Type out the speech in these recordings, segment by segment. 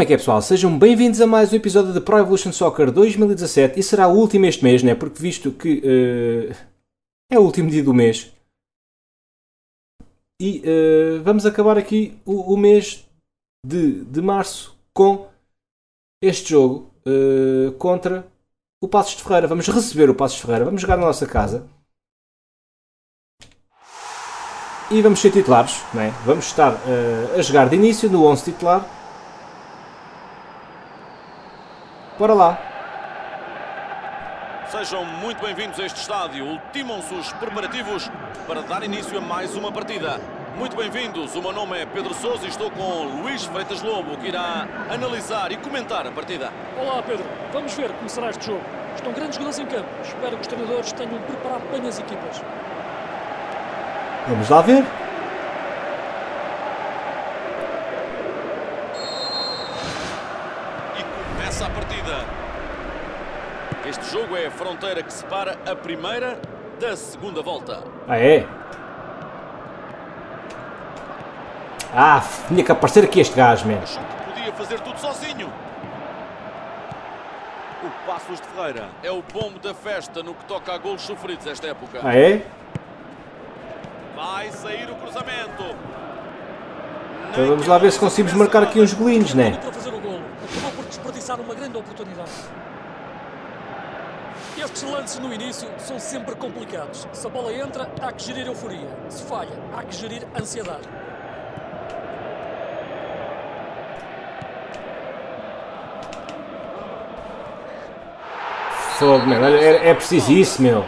Como é que é pessoal? Sejam bem-vindos a mais um episódio de Pro Evolution Soccer 2017 e será o último este mês, né? Porque visto que uh, é o último dia do mês e uh, vamos acabar aqui o, o mês de, de, março com este jogo uh, contra o Passos de Ferreira. Vamos receber o Passos de Ferreira, vamos jogar na nossa casa e vamos ser titulares, né? vamos estar a jogar de início no 11 titular Bora lá. Sejam muito bem-vindos a este estádio. Ultimam-se os preparativos para dar início a mais uma partida. Muito bem-vindos. O meu nome é Pedro Sousa e estou com Luís Freitas Lobo, que irá analisar e comentar a partida. Olá, Pedro. Vamos ver como será este jogo. Estão grandes jogadores em campo. Espero que os treinadores tenham preparado bem as equipas. Vamos lá ver. Este jogo é a fronteira que separa a primeira da segunda volta. Ah, é? Ah, tinha que aparecer aqui este gajo, mesmo. Podia fazer tudo sozinho. O Passos de Ferreira é o bombo da festa no que toca a golos sofridos esta época. Ah, é? Vai sair o cruzamento. Então vamos lá ver se conseguimos marcar aqui uns golinhos, né? Para fazer o golo. Acabou por desperdiçar uma grande oportunidade. Estes lances no início são sempre complicados. Se a bola entra, há que gerir euforia. Se falha, há que gerir ansiedade. Fogo, meu. É, é preciso isso, meu.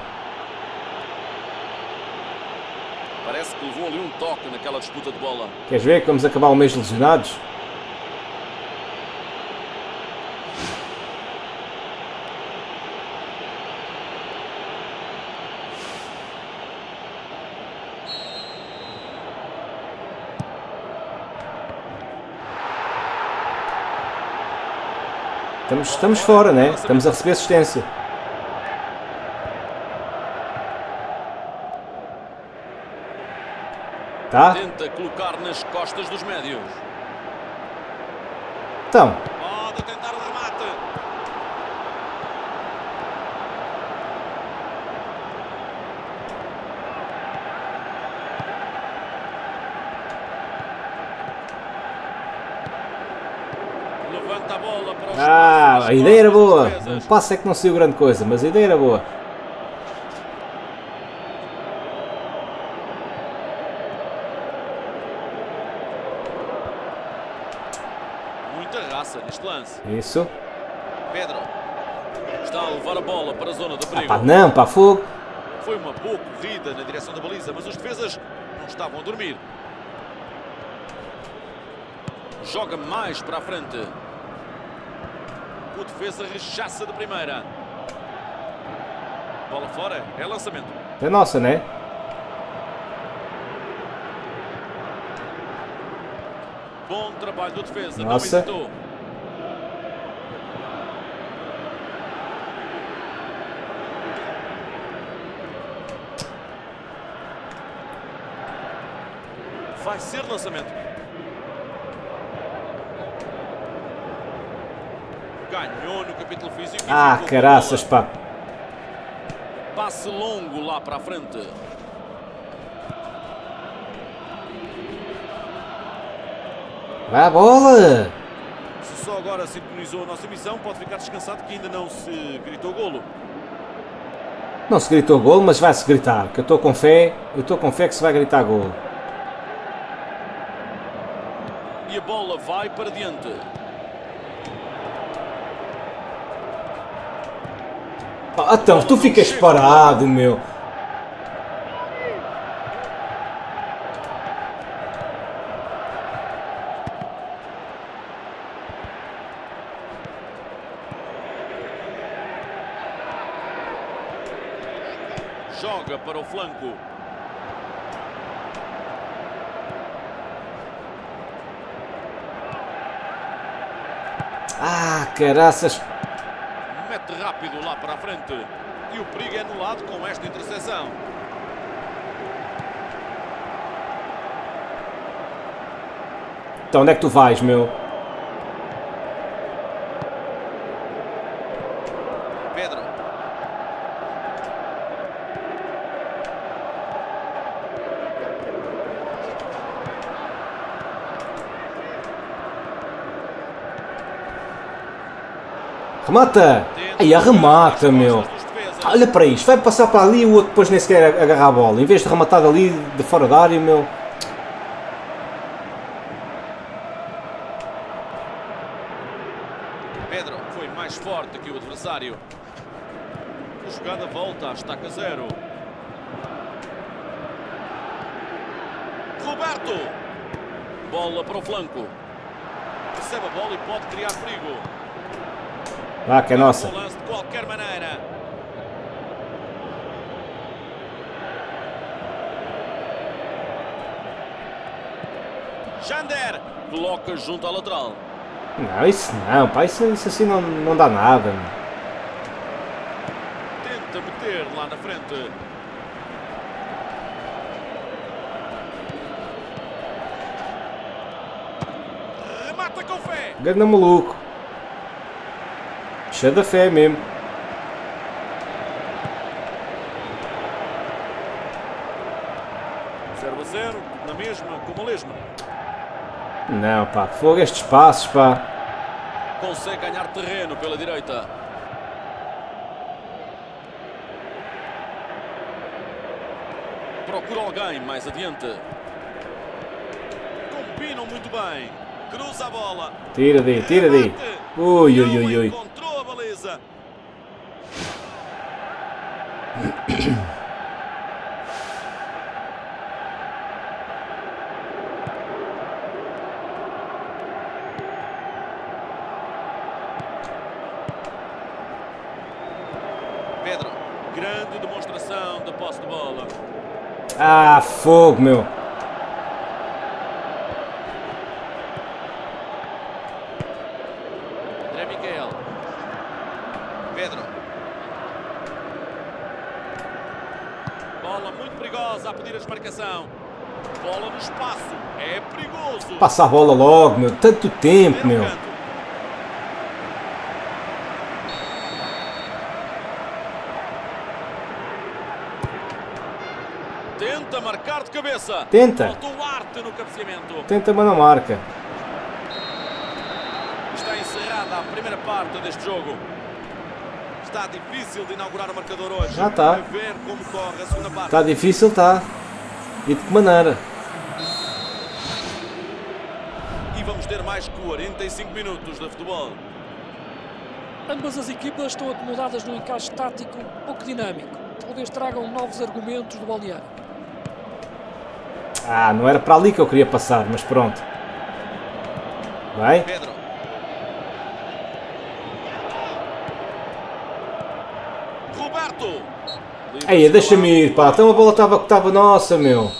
Parece que levou ali um toque naquela disputa de bola. Queres ver que vamos acabar o mês lesionados? Estamos, estamos fora, né? Estamos a receber assistência. Tá? Tenta colocar nas costas dos médios. Então. Pode tentar o remate. Levanta a bola para os Ah, a ideia era boa. O passo é que não saiu grande coisa, mas a ideia era boa. Muita raça neste lance. Isso. Pedro está a levar a bola para a zona de perigo. Pá, não, pá, fogo. Foi uma boa corrida na direção da baliza, mas os defesas não estavam a dormir. Joga mais para a frente. O defesa rechaça de primeira. Bola fora, é lançamento. É nossa, né? Bom trabalho do defesa, Nossa. não hesitou. Vai ser lançamento. Ganhou no capítulo físico. Ah, caraças, pá. Passe longo lá para a frente. Vai a bola! Se só agora sintonizou a nossa emissão, pode ficar descansado que ainda não se gritou golo. Não se gritou gol, mas vai-se gritar. Que eu estou com fé, eu estou com fé que se vai gritar gol. E a bola vai para diante. Ah, então, tu ficas parado, meu. Joga para o flanco. Ah, caraças. Rápido lá para a frente. E o perigo é anulado com esta interseção. Então onde é que tu vais, meu? Remata! Aí, remata, meu! Olha para isto, vai passar para ali e o outro depois nem sequer agarrar a bola. Em vez de rematar ali de fora da área, meu. Pedro foi mais forte que o adversário. A jogada volta à estaca zero. Roberto. Bola para o flanco. Recebe a bola e pode criar perigo. Ah, que é nossa. De qualquer maneira. Jander coloca junto ao lateral. Não, isso não, pá, isso, isso assim não, não dá nada. Meu. Tenta meter lá na frente. Remata com fé. Ganda maluco. Cheio da fé mesmo. Na mesma, como a lesma. Não, pá, fogo estes passos, pá. Consegue ganhar terreno pela direita. Procura alguém mais adiante. Combinam muito bem. Cruza a bola. Tira daí, tira daí. Ui, ui, ui, ui. Encontrou a baliza. Pedro, grande demonstração da posse de bola. Ah, fogo, meu. André Miguel. Pedro. Bola muito perigosa a pedir a desmarcação. Bola no espaço. É perigoso. Passa a bola logo, meu. Tanto tempo, meu. Tenta marcar de cabeça. Tenta. Tenta, mas não marca. Está encerrada a primeira parte deste jogo. Está difícil de inaugurar o marcador hoje. Já está. Está difícil, está. E de que maneira? E vamos ter mais 45 minutos de futebol. Ambas as equipas estão acomodadas num encaixe tático pouco dinâmico. Talvez tragam novos argumentos do balneário. Ah, não era para ali que eu queria passar, mas pronto. Vai. Pedro. Roberto. Ei, deixa-me ir, pá. Então a bola estava estava nossa, meu.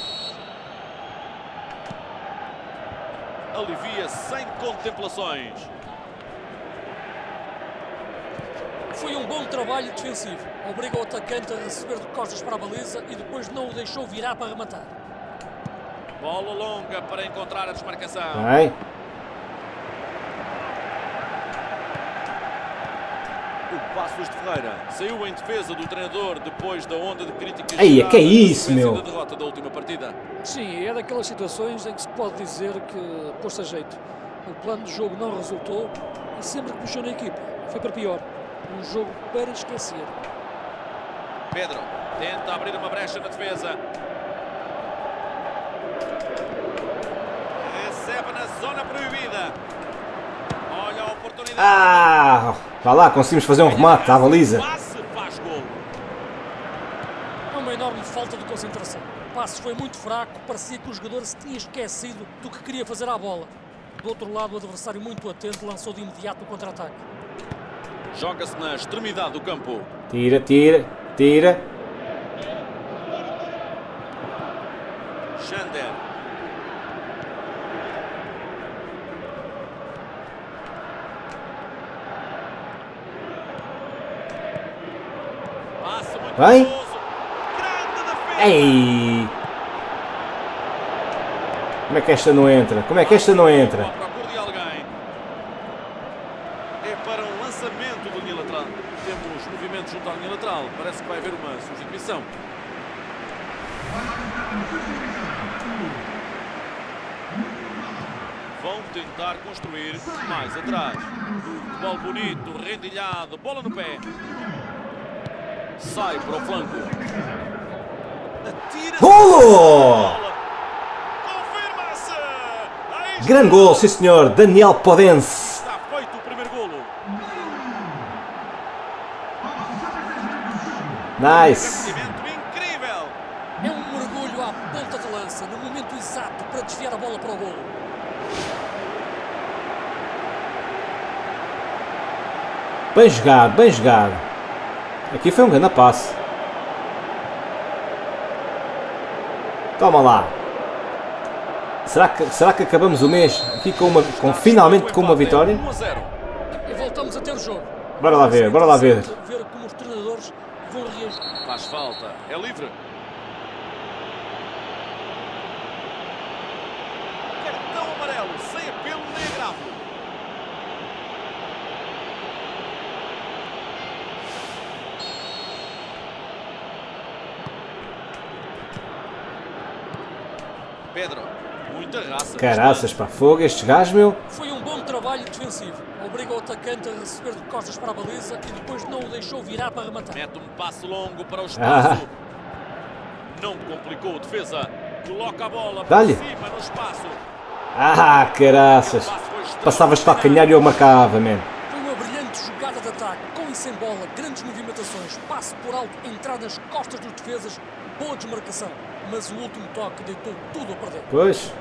Alivia sem contemplações. Foi um bom trabalho defensivo. Obriga o atacante a receber de costas para a baliza e depois não o deixou virar para rematar. Bola longa para encontrar a desmarcação. Vai. O Passos de Ferreira saiu em defesa do treinador depois da onda de críticas. Ei, geradas que é isso, meu? da derrota da última partida. Sim, é daquelas situações em que se pode dizer que pôs-se a jeito. O plano de jogo não resultou e sempre que puxou na equipa foi para pior. Um jogo para esquecer. Pedro tenta abrir uma brecha na defesa. Recebe na zona proibida. Olha a oportunidade. Ah, vá lá, conseguimos fazer um remate à baliza. Passe, faz gol. É uma enorme falta de concentração. O passe foi muito fraco, parecia que o jogador se tinha esquecido do que queria fazer à bola. Do outro lado, o adversário muito atento lançou de imediato o contra-ataque. Joga-se na extremidade do campo. Tira, tira, tira. Xander. Vai. perigoso. Grande defesa. Ei! Como é que esta não entra? Como é que esta não entra? É para um lançamento do linha lateral. Temos movimento junto à linha lateral. Parece que vai haver uma substituição. vão tentar construir mais atrás. Futebol bonito, rendilhado, bola no pé. Sai para o flanco. Atira Golo! Grande gol, sim senhor. Daniel Podense. Está feito o primeiro golo. Nice. É um mergulho à ponta de lança, no momento exato para desviar a bola para o golo. Bem jogado, bem jogado. Aqui foi um grande passe. Toma lá. Será que, será que acabamos o mês aqui com, uma, com finalmente com uma vitória? 1 a 0. E voltamos a ter o jogo. Bora lá ver, bora lá ver. Faz falta. É livre. Cartão amarelo, sem apelo nem agravo. Pedro, muita raça. Caraças, para fogo, estes gajos, meu. Foi um bom trabalho defensivo. Obriga o atacante a receber de costas para a baliza e depois não o deixou virar para rematar. Mete um passo longo para o espaço. Ah. Não complicou a defesa. Coloca a bola para Dá-lhe. cima no espaço. Ah, caraças. Passavas de calcanhar e eu marcava, man. Foi uma brilhante jogada de ataque, com e sem bola, grandes movimentações, passe por alto, entrada nas costas dos defesas, boa desmarcação. Mas o último toque deitou tudo a perder. Pois.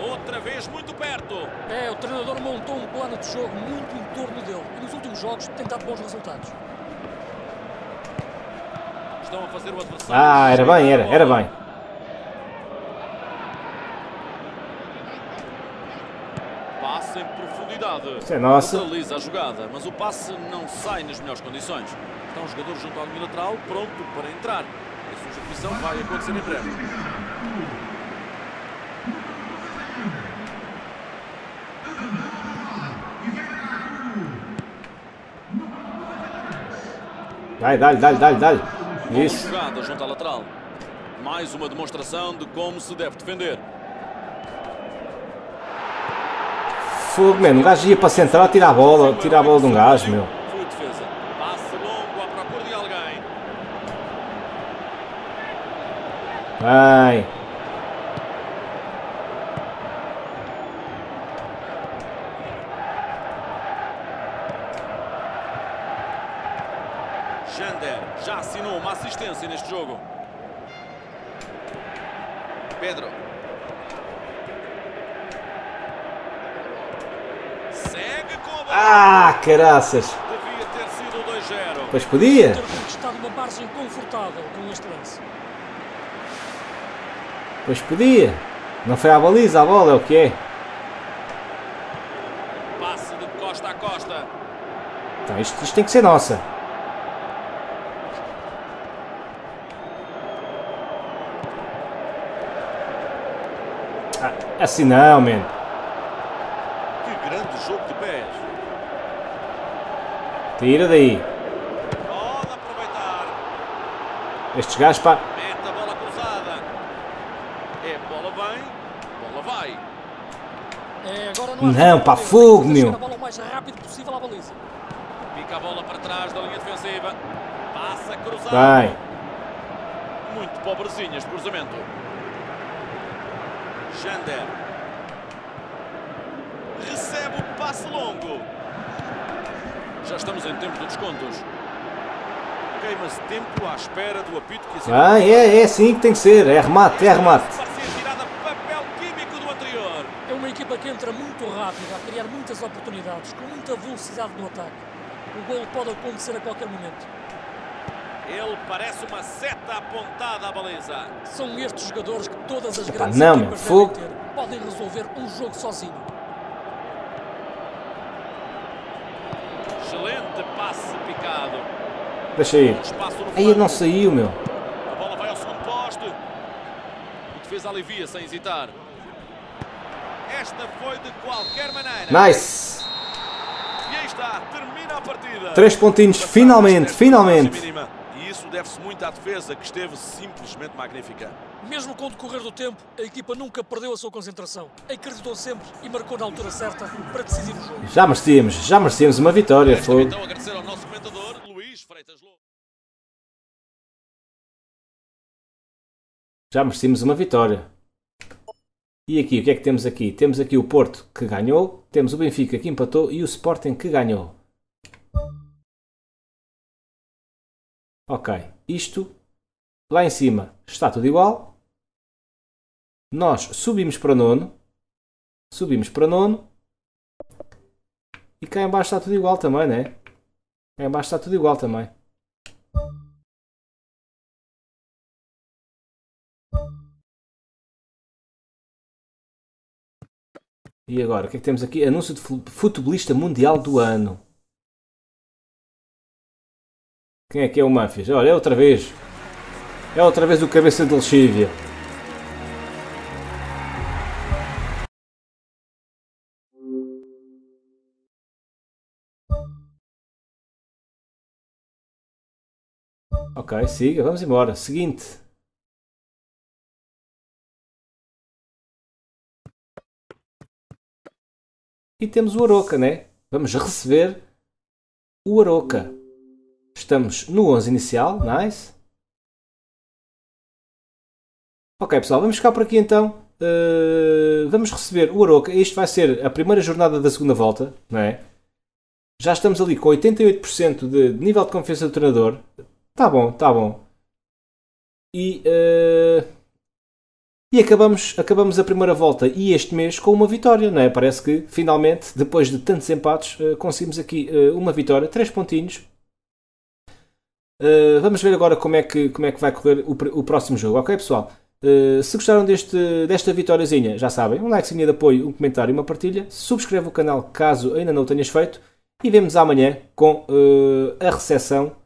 Outra vez muito perto. É, o treinador montou um plano de jogo muito em torno dele e nos últimos jogos tem dado bons resultados. Estão a fazer o adversário. Ah, era bem, era, era bem. Passe em profundidade. Isso é nossa. Neutraliza a jogada, mas o passe não sai nas melhores condições. Está um jogador junto ao linha lateral, pronto para entrar. A sua substituição vai acontecer em breve. Dai, dai, dai, dai. Boa Isso. jogada junto à lateral. Mais uma demonstração de como se deve defender. Fogo, mano. Um gajo ia para central, tira a bola, tira a bola de um gajo, meu. Foi defesa. Passe longo à procura de alguém. Bem. Jander já assinou uma assistência neste jogo. Pedro. Segue com a bola. Ah, caraças. Devia ter sido o 2-0. Pois podia. Ter conquistado uma margem confortável com este lance. Pois podia. Não foi à baliza, a bola é o que é. Passe de costa a costa. Então isto, isto tem que ser nossa. Ah, assim não, man. Que grande jogo de pés. Tira daí. Pode aproveitar. Estes gajos, pá. Mete a bola cruzada. É, bola vem, bola vai. É, agora Não, pá, que fogo, meu. a bola o mais rápido possível à baliza. Pica a bola para trás da linha defensiva. Passa cruzado. Vai. Muito pobrezinhas, cruzamento. Jander. Recebe o passe longo. Já estamos em tempo de descontos. Queima-se tempo à espera do apito que Ah, é, é assim que tem que ser. É remate, é remate. É uma equipa que entra muito rápida, a criar muitas oportunidades, com muita velocidade no ataque. O gol pode acontecer a qualquer momento. Ele parece uma seta apontada à baliza. São estes jogadores que todas as Epá, grandes não, equipas fogo. devem ter. Podem resolver um jogo sozinho. Excelente passe picado. Deixa Aí flanco. não saiu, meu. A bola vai ao segundo poste. O defesa alivia sem hesitar. Esta foi de qualquer maneira. Nice. Está, termina a partida. Três pontinhos, finalmente, finalmente. E isso deve-se muito à defesa, que esteve simplesmente magnífica. Mesmo com o decorrer do tempo, a equipa nunca perdeu a sua concentração. Acreditou sempre e marcou na altura certa para decidir o jogo. Já merecíamos, já merecíamos uma vitória. Foi. então agradecer ao nosso comentador, Luís Freitas Lobo. Já merecemos uma vitória. E aqui, o que é que temos aqui? Temos aqui o Porto que ganhou, temos o Benfica que empatou e o Sporting que ganhou. Ok, isto lá em cima está tudo igual. Nós subimos para nono, subimos para nono e cá em baixo está tudo igual também, né? Cá em baixo está tudo igual também. E agora, o que é que temos aqui? Anúncio de fu- futebolista mundial do ano. Quem é que é o Manfias? Olha, é outra vez. É outra vez o cabeça de lexívia. Ok, siga, vamos embora. Seguinte. E temos o Aroca, né? Vamos receber o Aroca. Estamos no 11 inicial, nice. Ok, pessoal, vamos ficar por aqui então. Uh, vamos receber o Aroca. Isto vai ser a primeira jornada da segunda volta, não é? Já estamos ali com 88% de de nível de confiança do treinador. Tá bom, tá bom. E, uh, e acabamos, acabamos a primeira volta e este mês com uma vitória, não é? Parece que finalmente, depois de tantos empates, uh, conseguimos aqui uh, uma vitória, 3 pontinhos. Uh, vamos ver agora como é que, como é que vai correr o, o próximo jogo, ok pessoal? Uh, se gostaram deste, desta vitóriazinha, já sabem, um likezinho de apoio, um comentário e uma partilha. Subscreve o canal caso ainda não o tenhas feito. E vemos amanhã com uh, a recepção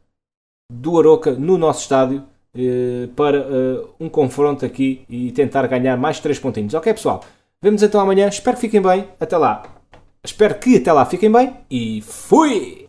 do Aroca no nosso estádio para uh, um confronto aqui e tentar ganhar mais 3 pontinhos. Ok pessoal? Vemos então amanhã. Espero que fiquem bem. Até lá. Espero que até lá fiquem bem. E fui!